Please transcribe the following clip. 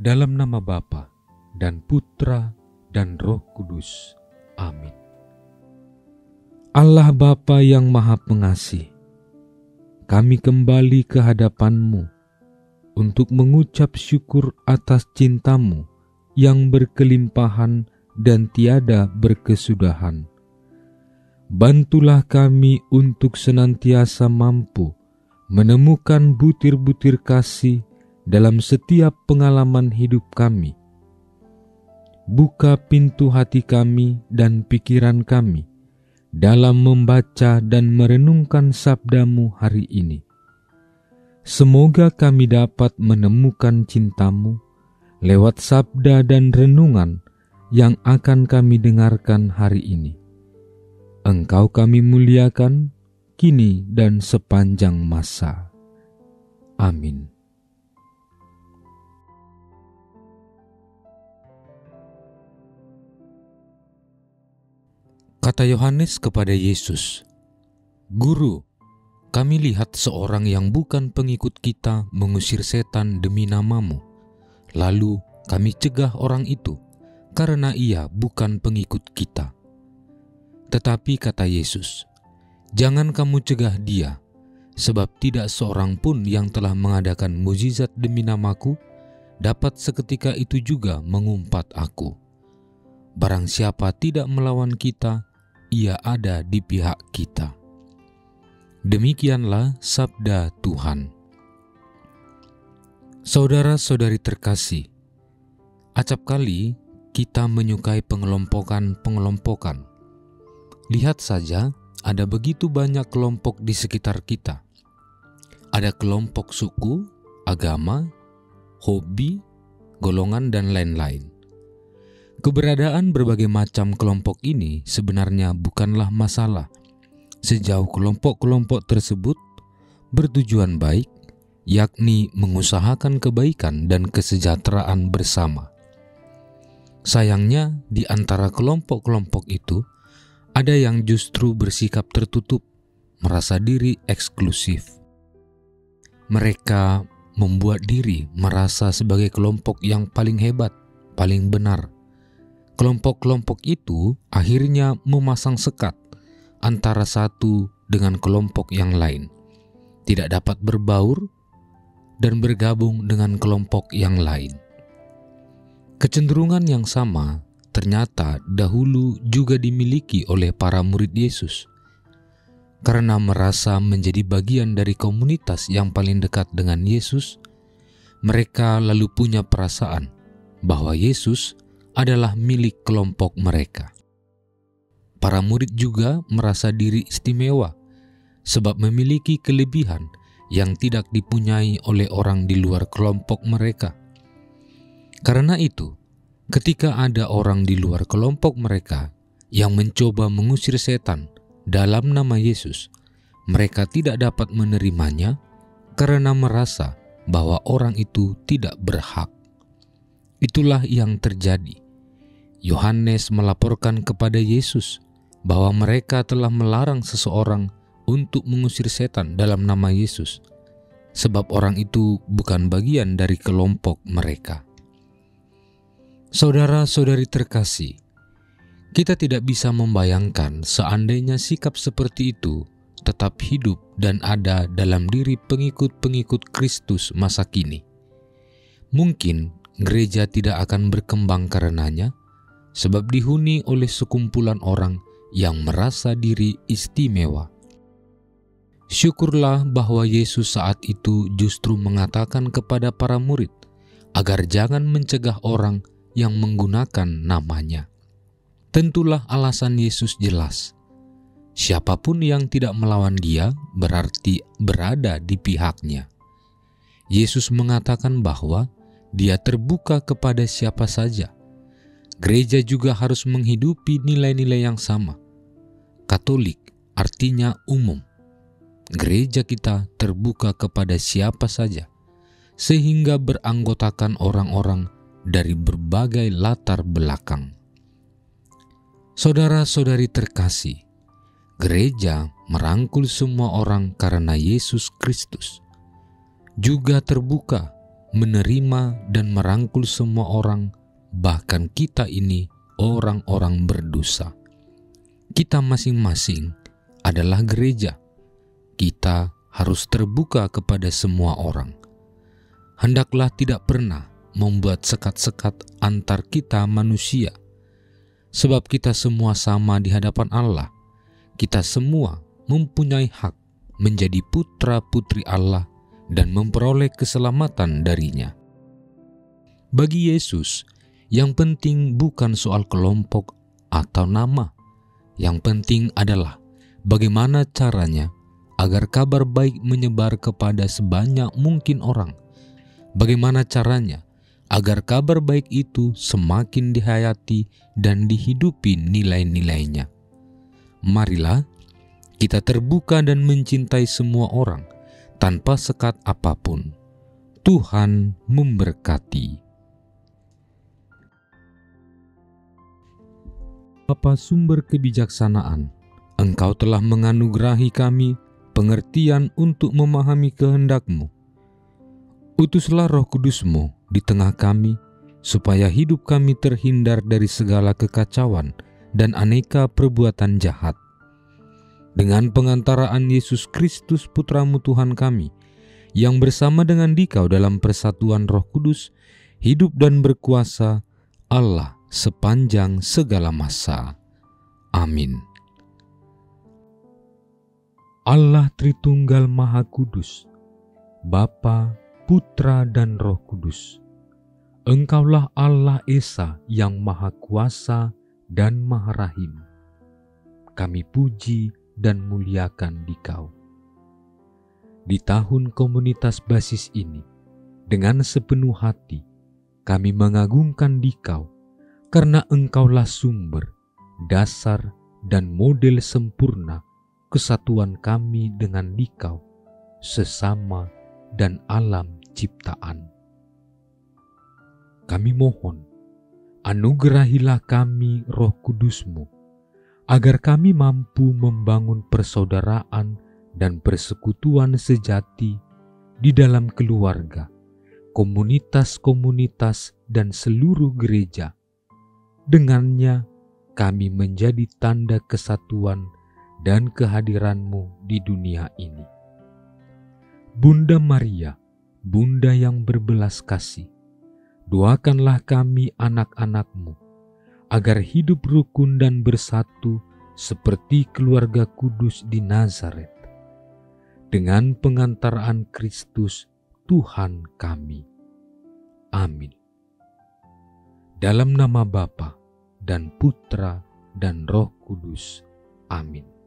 dalam nama Bapa dan Putra dan Roh Kudus. Amin. Allah Bapa yang Maha Pengasih, kami kembali ke hadapan-Mu untuk mengucap syukur atas cintamu yang berkelimpahan dan tiada berkesudahan. Bantulah kami untuk senantiasa mampu menemukan butir-butir kasih dalam setiap pengalaman hidup kami. Buka pintu hati kami dan pikiran kami dalam membaca dan merenungkan sabdamu hari ini. Semoga kami dapat menemukan cintamu lewat sabda dan renungan yang akan kami dengarkan hari ini. Engkau kami muliakan kini dan sepanjang masa. Amin. Kata Yohanes kepada Yesus, "Guru, kami lihat seorang yang bukan pengikut kita mengusir setan demi namamu. Lalu kami cegah orang itu karena ia bukan pengikut kita." Tetapi kata Yesus, "Jangan kamu cegah dia, sebab tidak seorang pun yang telah mengadakan mujizat demi namaku dapat seketika itu juga mengumpat aku. Barang siapa tidak melawan kita, ia ada di pihak kita. Demikianlah sabda Tuhan. Saudara-saudari terkasih, acap kali kita menyukai pengelompokan-pengelompokan. Lihat saja, ada begitu banyak kelompok di sekitar kita. Ada kelompok suku, agama, hobi, golongan, dan lain-lain. Keberadaan berbagai macam kelompok ini sebenarnya bukanlah masalah, sejauh kelompok-kelompok tersebut bertujuan baik, yakni mengusahakan kebaikan dan kesejahteraan bersama. Sayangnya, di antara kelompok-kelompok itu ada yang justru bersikap tertutup, merasa diri eksklusif. Mereka membuat diri merasa sebagai kelompok yang paling hebat, paling benar Kelompok-kelompok itu akhirnya memasang sekat antara satu dengan kelompok yang lain, tidak dapat berbaur dan bergabung dengan kelompok yang lain. Kecenderungan yang sama ternyata dahulu juga dimiliki oleh para murid Yesus. Karena merasa menjadi bagian dari komunitas yang paling dekat dengan Yesus, mereka lalu punya perasaan bahwa Yesus adalah milik kelompok mereka. Para murid juga merasa diri istimewa sebab memiliki kelebihan yang tidak dipunyai oleh orang di luar kelompok mereka. Karena itu, ketika ada orang di luar kelompok mereka yang mencoba mengusir setan dalam nama Yesus, mereka tidak dapat menerimanya karena merasa bahwa orang itu tidak berhak. Itulah yang terjadi. Yohanes melaporkan kepada Yesus bahwa mereka telah melarang seseorang untuk mengusir setan dalam nama Yesus, sebab orang itu bukan bagian dari kelompok mereka. Saudara-saudari terkasih, kita tidak bisa membayangkan seandainya sikap seperti itu tetap hidup dan ada dalam diri pengikut-pengikut Kristus masa kini. Mungkin gereja tidak akan berkembang karenanya, sebab dihuni oleh sekumpulan orang yang merasa diri istimewa. Syukurlah bahwa Yesus saat itu justru mengatakan kepada para murid agar jangan mencegah orang yang menggunakan namanya. Tentulah alasan Yesus jelas. Siapa pun yang tidak melawan dia berarti berada di pihaknya. Yesus mengatakan bahwa dia terbuka kepada siapa saja. Gereja juga harus menghidupi nilai-nilai yang sama. Katolik artinya umum. Gereja kita terbuka kepada siapa saja, sehingga beranggotakan orang-orang dari berbagai latar belakang. Saudara-saudari terkasih, gereja merangkul semua orang karena Yesus Kristus, juga terbuka menerima dan merangkul semua orang, bahkan kita ini orang-orang berdosa. Kita masing-masing adalah gereja. Kita harus terbuka kepada semua orang. Hendaklah tidak pernah membuat sekat-sekat antar kita manusia, sebab kita semua sama di hadapan Allah. Kita semua mempunyai hak menjadi putra-putri Allah dan memperoleh keselamatan darinya. Bagi Yesus, yang penting bukan soal kelompok atau nama. Yang penting adalah bagaimana caranya agar kabar baik menyebar kepada sebanyak mungkin orang. Bagaimana caranya agar kabar baik itu semakin dihayati dan dihidupi nilai-nilainya. Marilah kita terbuka dan mencintai semua orang tanpa sekat apa pun. Tuhan memberkati. Bapa sumber kebijaksanaan, Engkau telah menganugerahi kami pengertian untuk memahami kehendakmu. Utuslah roh kudusmu di tengah kami, supaya hidup kami terhindar dari segala kekacauan dan aneka perbuatan jahat. Dengan pengantaraan Yesus Kristus Putramu Tuhan kami, yang bersama dengan dikau dalam persatuan roh kudus, hidup dan berkuasa Allah sepanjang segala masa. Amin. Allah Tritunggal Maha Kudus, Bapa, Putra, dan Roh Kudus. Engkaulah Allah Esa yang Maha Kuasa dan Maha Rahim. Kami puji dan muliakan dikau. Di tahun komunitas basis ini, dengan sepenuh hati, kami mengagungkan dikau karena engkaulah sumber, dasar, dan model sempurna kesatuan kami dengan dikau, sesama dan alam ciptaan. Kami mohon, anugerahilah kami roh kudusmu, agar kami mampu membangun persaudaraan dan persekutuan sejati di dalam keluarga, komunitas-komunitas, dan seluruh gereja. Dengannya, kami menjadi tanda kesatuan dan kehadiranmu di dunia ini. Bunda Maria, Bunda yang berbelas kasih, doakanlah kami anak-anakmu agar hidup rukun dan bersatu seperti keluarga kudus di Nazaret. Dengan pengantaraan Kristus Tuhan kami. Amin. Dalam nama Bapa dan Putra dan Roh Kudus. Amin.